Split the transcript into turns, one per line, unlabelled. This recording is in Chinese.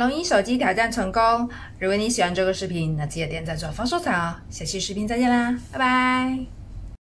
龙吟手机挑战成功。如果你喜欢这个视频那记得点赞转发收藏。哦下期视频再见啦拜拜。